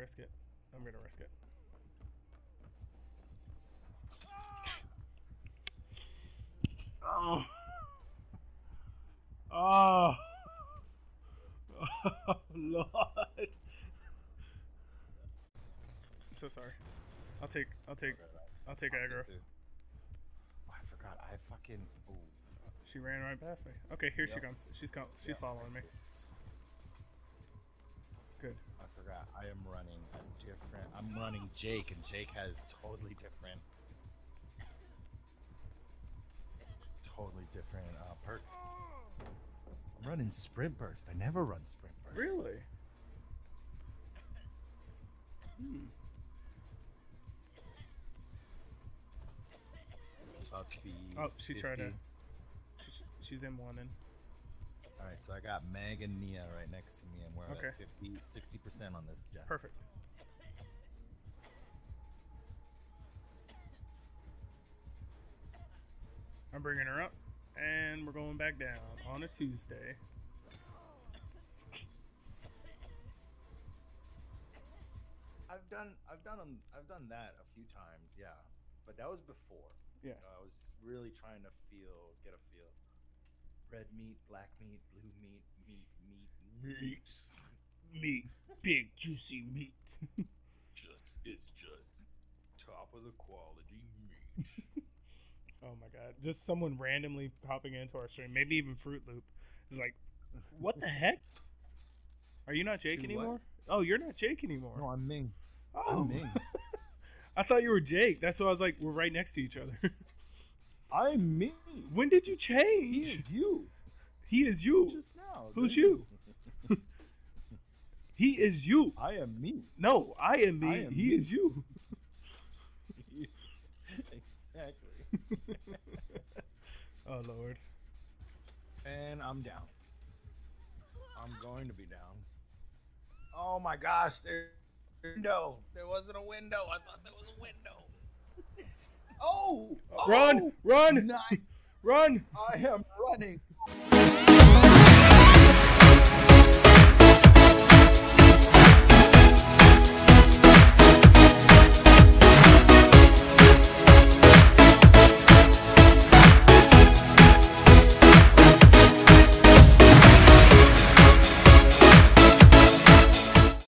risk it. I'm gonna risk it. Oh. Oh. Oh, Lord. I'm so sorry. I'll take, I'll take, I'll take aggro. Oh, I forgot. I fucking. Oh, She ran right past me. Okay, here she comes. She's com- she's Yeah. following me. Good. I forgot. I am running a different. I'm running Jake, and Jake has totally different. Totally different uh, perk. I'm running sprint burst. I never run sprint burst. Really? Hmm. Oh, she tried to. She's, she's in one and All right, so I got Meg and Nea right next to me, and we're Okay. at 50, 60% on this jet. perfect. I'm bringing her up, and we're going back down on a Tuesday. I've done, I've done, I've done that a few times, yeah, but that was before. Yeah. You know, I was really trying to feel, get a feel. Red meat, black meat, blue meat, meat, meat, meat. Meat, big juicy meat. Just, it's just top of the quality meat. oh my god! Just someone randomly popping into our stream, maybe even Fruit Loop, is like, "What the heck? Are you not Jake Do what? anymore? Oh, you're not Jake anymore. no, I'm Ming. oh, I'm Ming. I thought you were Jake. That's why I was like, we're right next to each other. I'm me. when did you He change? is you. He is you. Just now. Who's you? He is you. I am me. No, I am me. I am he me. is you. exactly. Oh lord. And I'm down. I'm going to be down. Oh my gosh, there window. There wasn't a window. I thought there was a window. Oh! oh! Run! Oh, run! Nice. Run! I am running.